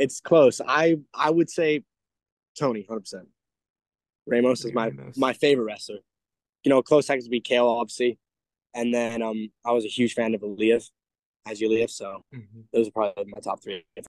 it's close. I I would say Tony, hundred percent. Ramos is my Ramos. my favorite wrestler. You know, close seconds would be Kale, obviously, and then um I was a huge fan of Elias, as Elias. So Mhm. those are probably my top three.